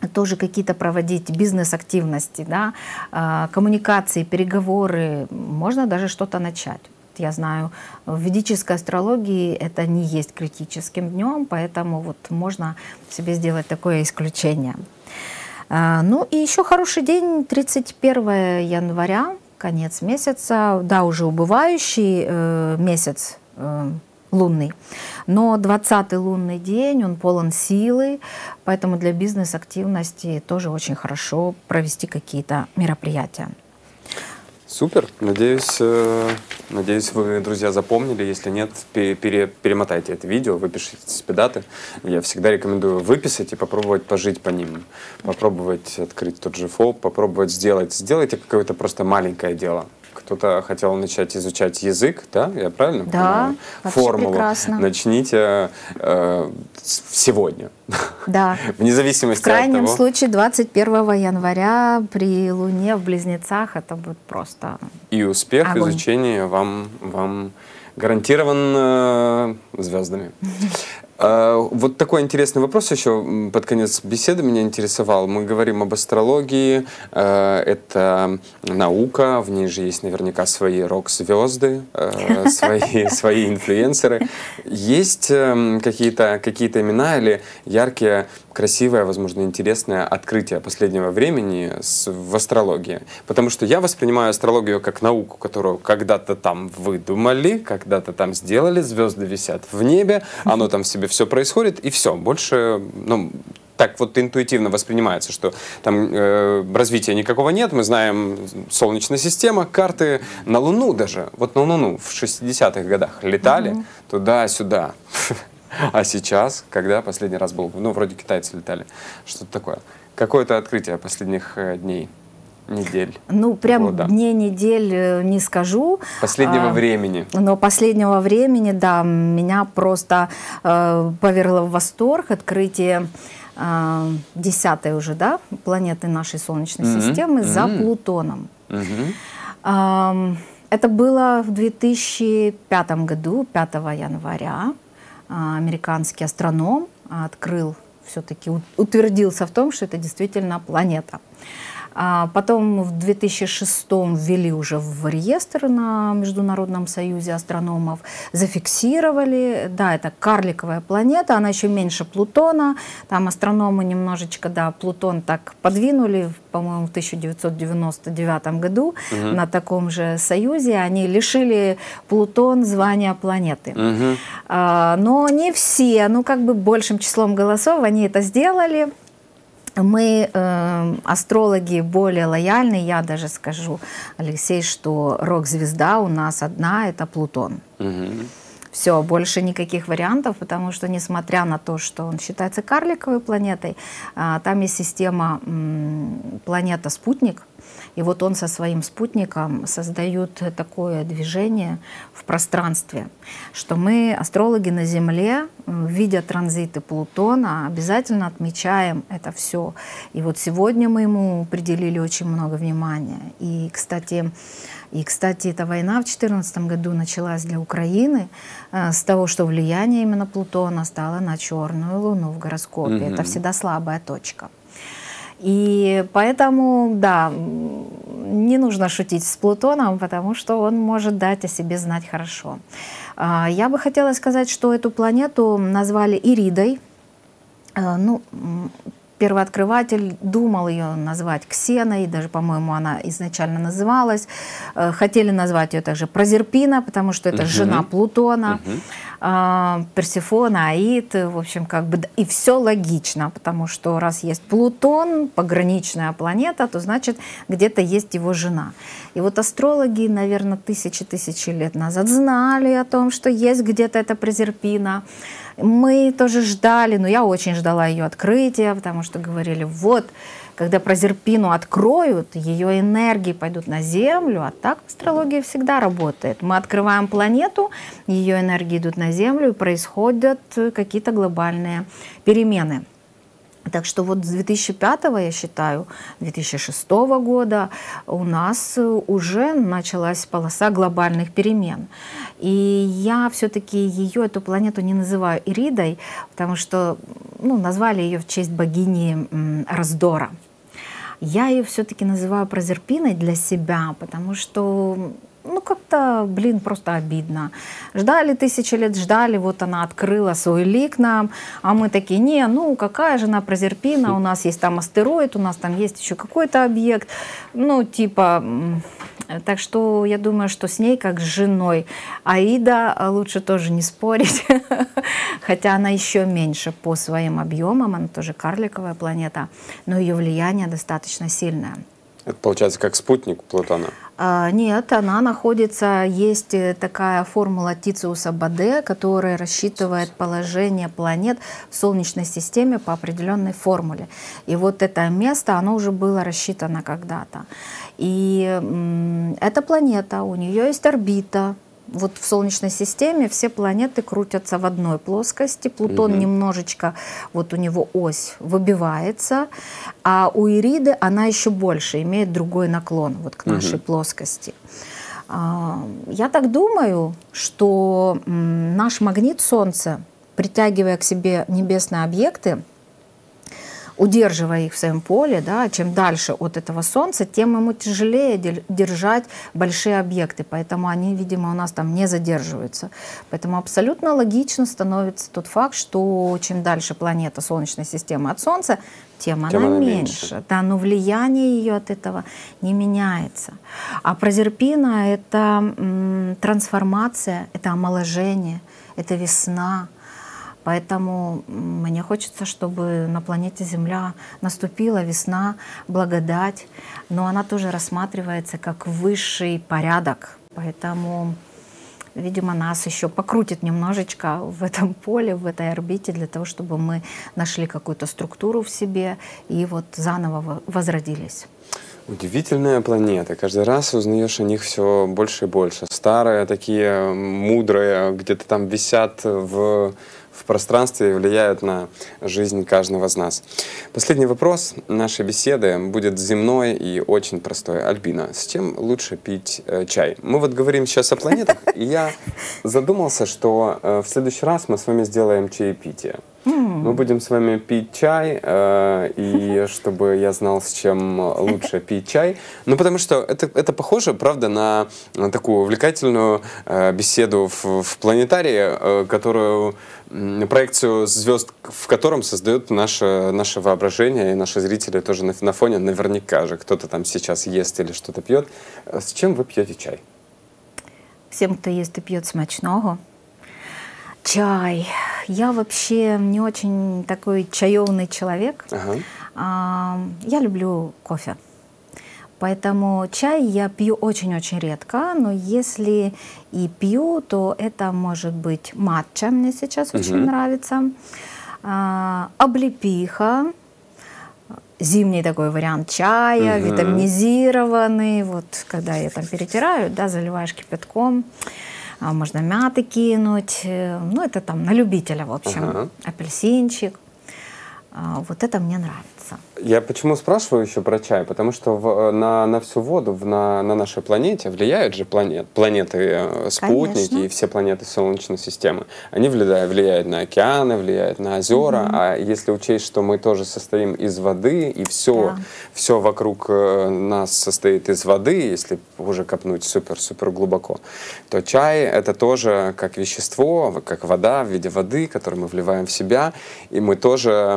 тоже какие-то проводить бизнес-активности, да, а, коммуникации, переговоры, можно даже что-то начать. Я знаю, в ведической астрологии это не есть критическим днем, поэтому вот можно себе сделать такое исключение. А, ну и еще хороший день, 31 января, конец месяца, да, уже убывающий э, месяц э, лунный. Но 20-й лунный день, он полон силы, поэтому для бизнес-активности тоже очень хорошо провести какие-то мероприятия. Супер. Надеюсь, э, надеюсь, вы, друзья, запомнили. Если нет, пере, перемотайте это видео, выпишите себе даты. Я всегда рекомендую выписать и попробовать пожить по ним. Попробовать открыть тот же ФОП, попробовать сделать. Сделайте какое-то просто маленькое дело кто-то хотел начать изучать язык, да, я правильно да, понимаю? Формулу. Прекрасно. Начните э, сегодня. Да. Вне зависимости В крайнем от того... случае 21 января при Луне в Близнецах это будет просто И успех огонь. изучения вам, вам гарантирован э, звездами. Э, Вот такой интересный вопрос еще под конец беседы меня интересовал. Мы говорим об астрологии, э, это наука, в ней же есть наверняка свои рок-звезды, э, свои, свои инфлюенсеры. Есть эм, какие-то какие имена или яркие, красивое, возможно, интересное открытие последнего времени с- в астрологии? Потому что я воспринимаю астрологию как науку, которую когда-то там выдумали, когда-то там сделали, звезды висят в небе, оно там в себе все происходит, и все. Больше, ну, так вот интуитивно воспринимается, что там э, развития никакого нет. Мы знаем Солнечная система, карты на Луну даже. Вот на Луну в 60-х годах летали туда-сюда. А сейчас, когда последний раз был, ну, вроде китайцы летали, что-то такое. Какое-то открытие последних э, дней, недель, Ну, прям года, дней, недель э, не скажу. последнего А, времени. Но последнего времени, да, меня просто э, повергло в восторг открытие э, десятой уже, да, планеты нашей Солнечной Мгм. системы за Мгм. Плутоном. Мгм. Ам, Это было в 2005 году, 5 января. А, Американский астроном открыл, все-таки утвердился в том, что это действительно планета. А Потом в 2006 ввели уже в реестр на Международном союзе астрономов, зафиксировали, да, это карликовая планета, она еще меньше Плутона, там астрономы немножечко, да, Плутон так подвинули, по-моему, в 1999 году Мгм. на таком же союзе, они лишили Плутон звания планеты. А, Но не все, ну как бы большим числом голосов они это сделали. Мы, э, астрологи, более лояльны. Я даже скажу, Алексей, что рок-звезда у нас одна, это Плутон. Мгм. Все, больше никаких вариантов, потому что, несмотря на то, что он считается карликовой планетой, а, там есть система м, планета-спутник, и вот он со своим спутником создают такое движение в пространстве, что мы, астрологи на Земле, видя транзиты Плутона, обязательно отмечаем это все. И вот сегодня мы ему уделили очень много внимания. И, кстати, и, кстати, эта война в 2014 году началась для Украины э, с того, что влияние именно Плутона стало на черную Луну в гороскопе. Мгм. Это всегда слабая точка. И поэтому, да, не нужно шутить с Плутоном, потому что он может дать о себе знать хорошо. А, Я бы хотела сказать, что эту планету назвали Иридой. Э, Ну, первооткрыватель думал ее назвать Ксеной, даже, по-моему, она изначально называлась. Э, Хотели назвать ее также Прозерпина, потому что это Мгм. жена Плутона. Мгм. А, Персифона, Аид, в общем, как бы, и все логично, потому что раз есть Плутон, пограничная планета, то значит где-то есть его жена. И вот астрологи, наверное, тысячи-тысячи лет назад знали о том, что есть где-то эта Презерпина. Мы тоже ждали, но я очень ждала ее открытия, потому что говорили, вот, когда Прозерпину откроют, ее энергии пойдут на Землю, а так астрология всегда работает. Мы открываем планету, ее энергии идут на Землю, и происходят э, какие-то глобальные перемены. Так что вот с 2005, я считаю, 2006 года у нас э, уже началась полоса глобальных перемен. И я все-таки ее, эту планету, не называю Иридой, потому что ну, назвали ее в честь богини раздора. Я ее все-таки называю Прозерпиной для себя, потому что ну, как-то, блин, просто обидно. Ждали тысячи лет, ждали, вот она открыла свой лик нам, а мы такие, не, ну, какая же она Прозерпина, у нас есть там астероид, у нас там есть еще какой-то объект, ну, типа, так что я думаю, что с ней как с женой Аида а, лучше тоже не спорить, хотя она еще меньше по своим объемам, она тоже карликовая планета, но ее влияние достаточно сильное. Это получается как спутник Плутона. А, Нет, она находится, есть э, такая формула Тициуса Баде, которая рассчитывает положение планет в Солнечной системе по определенной формуле. И вот это место, оно уже было рассчитано когда-то. И эта планета, у нее есть орбита, вот в Солнечной системе все планеты крутятся в одной плоскости. Плутон угу. немножечко, вот у него ось выбивается, а у Ириды она еще больше, имеет другой наклон вот к нашей угу. плоскости. А, я так думаю, что наш магнит Солнца, притягивая к себе небесные объекты, удерживая их в своем поле, да, чем дальше от этого Солнца, тем ему тяжелее держать большие объекты, поэтому они, видимо, у нас там не задерживаются. Поэтому абсолютно логично становится тот факт, что чем дальше планета Солнечной системы от Солнца, тем, тем она, она меньше. меньше. Да, но влияние ее от этого не меняется. А прозерпина — это м, трансформация, это омоложение, это весна — Поэтому мне хочется, чтобы на планете Земля наступила весна, благодать, но она тоже рассматривается как высший порядок. Поэтому, видимо, нас еще покрутит немножечко в этом поле, в этой орбите, для того, чтобы мы нашли какую-то структуру в себе и вот заново возродились. Удивительная планета. Каждый раз узнаешь о них все больше и больше. Старые, такие мудрые, где-то там висят в в пространстве и влияют на жизнь каждого из нас. Последний вопрос нашей беседы будет земной и очень простой. Альбина, с чем лучше пить э, чай? Мы вот говорим сейчас о планетах, и я задумался, что э, в следующий раз мы с вами сделаем чаепитие. Мы будем с вами пить чай, э, и чтобы я знал, с чем лучше пить чай. Ну, потому что это, это похоже, правда, на, на такую увлекательную э, беседу в, в планетарии, э, которую проекцию звезд, в котором создают наше, наше воображение, и наши зрители тоже на, на фоне наверняка же кто-то там сейчас ест или что-то пьет. С чем вы пьете чай? Всем, кто ест и пьет смачного. Чай. Я вообще не очень такой чаевный человек. Ага. А, я люблю кофе. Поэтому чай я пью очень-очень редко, но если и пью, то это может быть матча, мне сейчас угу. очень нравится, а, облепиха, зимний такой вариант чая, угу. витаминизированный, вот когда я там перетираю, да, заливаешь кипятком, можно мяты кинуть, э, ну это там на любителя, в общем, ага. апельсинчик, а, вот это мне нравится. Я почему спрашиваю еще про чай? Потому что в, э, на, на всю воду в, на, на нашей планете влияют же планет, планеты, э, спутники Конечно. и все планеты Солнечной системы. Они влияют, влияют на океаны, влияют на озера. Угу. А если учесть, что мы тоже состоим из воды, и все, да. все вокруг э, нас состоит из воды, если уже копнуть супер-супер глубоко, то чай это тоже как вещество, как вода в виде воды, которую мы вливаем в себя. И мы тоже...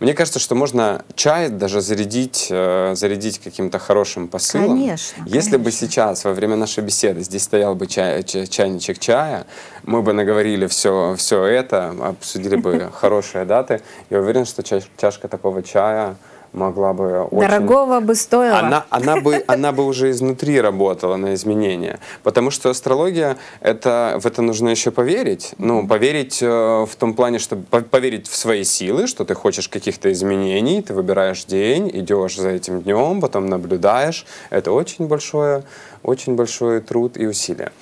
Мне кажется, что можно чай даже зарядить, э, зарядить каким-то хорошим посылом. Конечно. Если конечно. бы сейчас, во время нашей беседы, здесь стоял бы чай, чайничек чая, мы бы наговорили все, все это, обсудили бы хорошие даты. Я уверен, что чашка такого чая могла бы очень... Дорогого бы стоило. Она, она, бы, она бы уже изнутри работала на изменения. Потому что астрология, это, в это нужно еще поверить. Ну, поверить э, в том плане, что поверить в свои силы, что ты хочешь каких-то изменений, ты выбираешь день, идешь за этим днем, потом наблюдаешь. Это очень большое очень большой труд и усилия.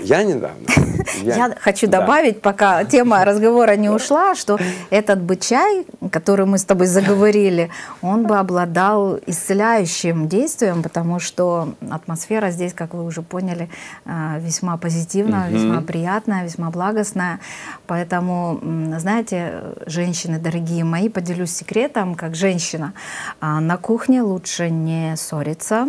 Я недавно... Я, я хочу добавить, пока тема разговора не ушла, что этот бы чай, который мы с тобой заговорили, он бы обладал исцеляющим действием, потому что атмосфера здесь, как вы уже поняли, э, весьма позитивная, весьма приятная, весьма благостная. Поэтому, знаете, женщины, дорогие мои, поделюсь секретом, как женщина. А, на кухне лучше не ссориться.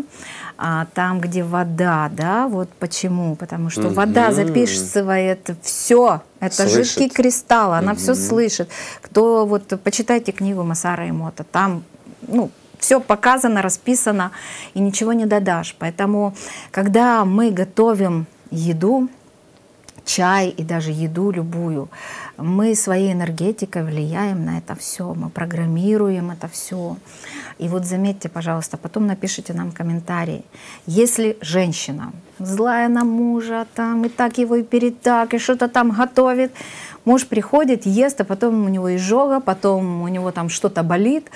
А там, где вода, да, вот почему? Потому что mm-hmm. вода записывает все. Это слышит. жидкий кристалл, она mm-hmm. все слышит. Кто вот почитайте книгу Масара Эмота, там, ну, все показано, расписано, и ничего не додашь. Поэтому, когда мы готовим еду, чай и даже еду любую. Мы своей энергетикой влияем на это все, мы программируем это все. И вот заметьте, пожалуйста, потом напишите нам комментарии. Если женщина злая на мужа, там и так его и перетак, и что-то там готовит, Муж приходит, ест, а потом у него изжога, потом у него там что-то болит.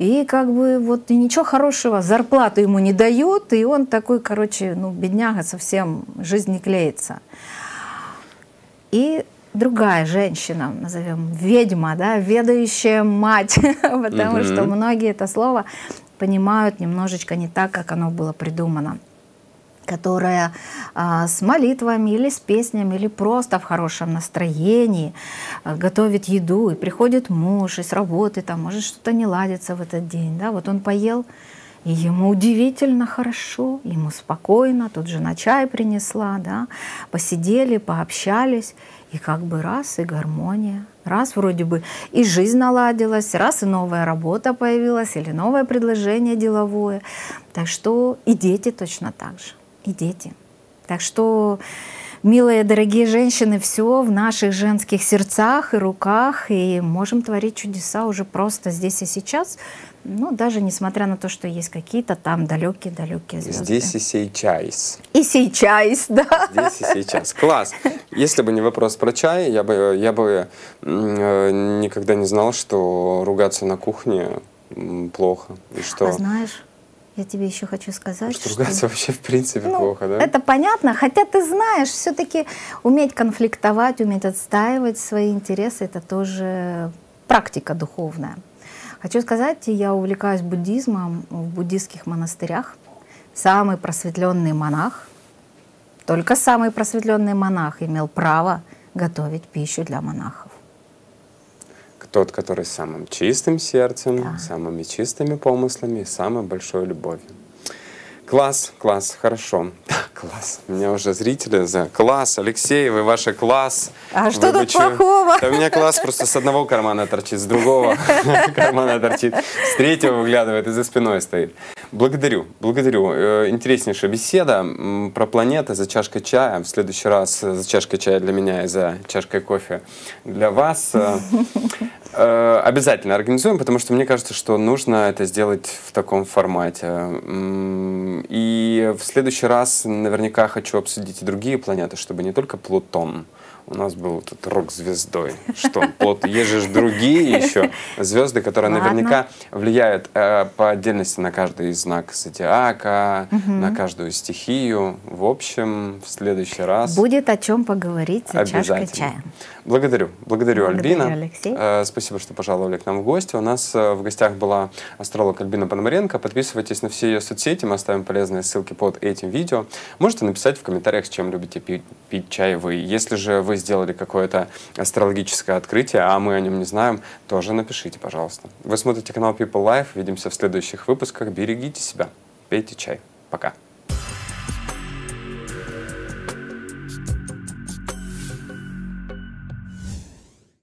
И как бы вот и ничего хорошего, зарплату ему не дают, и он такой, короче, ну, бедняга совсем, жизнь не клеится. И другая женщина, назовем ведьма, да, ведающая мать, потому что многие это слово понимают немножечко не так, как оно было придумано которая а, с молитвами или с песнями, или просто в хорошем настроении а, готовит еду, и приходит муж, и с работы, там, может, что-то не ладится в этот день, да, вот он поел, и ему удивительно хорошо, ему спокойно, тут же на чай принесла, да, посидели, пообщались, и как бы раз и гармония, раз вроде бы и жизнь наладилась, раз и новая работа появилась, или новое предложение деловое. Так что и дети точно так же и дети. Так что, милые, дорогие женщины, все в наших женских сердцах и руках, и можем творить чудеса уже просто здесь и сейчас, ну, даже несмотря на то, что есть какие-то там далекие-далекие звезды. Здесь и сейчас. И сейчас, да. Здесь и сейчас. Класс. Если бы не вопрос про чай, я бы, я бы никогда не знал, что ругаться на кухне плохо. И что... А знаешь, я тебе еще хочу сказать, что... Ругаться вообще в принципе ну, плохо, да? Это понятно, хотя ты знаешь, все-таки уметь конфликтовать, уметь отстаивать свои интересы, это тоже практика духовная. Хочу сказать, я увлекаюсь буддизмом в буддийских монастырях. Самый просветленный монах, только самый просветленный монах имел право готовить пищу для монахов тот, который с самым чистым сердцем, да. самыми чистыми помыслами, самой большой любовью. Класс, класс, хорошо. Класс. У меня уже зрители за класс. Алексей, вы ваш класс. А что тут плохого? Да у меня класс просто с одного кармана торчит, с другого кармана торчит, с третьего выглядывает и за спиной стоит. Благодарю, благодарю. Э, интереснейшая беседа про планеты за чашкой чая. В следующий раз за чашкой чая для меня и за чашкой кофе для вас. Э, э, обязательно организуем, потому что мне кажется, что нужно это сделать в таком формате. И в следующий раз наверняка хочу обсудить и другие планеты, чтобы не только Плутон, у нас был тут рок-звездой. Что, плод, есть же другие еще звезды, которые Ладно. наверняка влияют э, по отдельности на каждый знак зодиака, угу. на каждую стихию. В общем, в следующий раз... Будет о чем поговорить за чашкой чая. Благодарю. Благодарю, Благодарю Альбина. Алексей. Э, спасибо, что пожаловали к нам в гости. У нас э, в гостях была астролог Альбина Пономаренко. Подписывайтесь на все ее соцсети. Мы оставим полезные ссылки под этим видео. Можете написать в комментариях, с чем любите пить, пить чай вы. Если же вы сделали какое-то астрологическое открытие, а мы о нем не знаем, тоже напишите, пожалуйста. Вы смотрите канал People Life. Увидимся в следующих выпусках. Берегите себя. Пейте чай. Пока.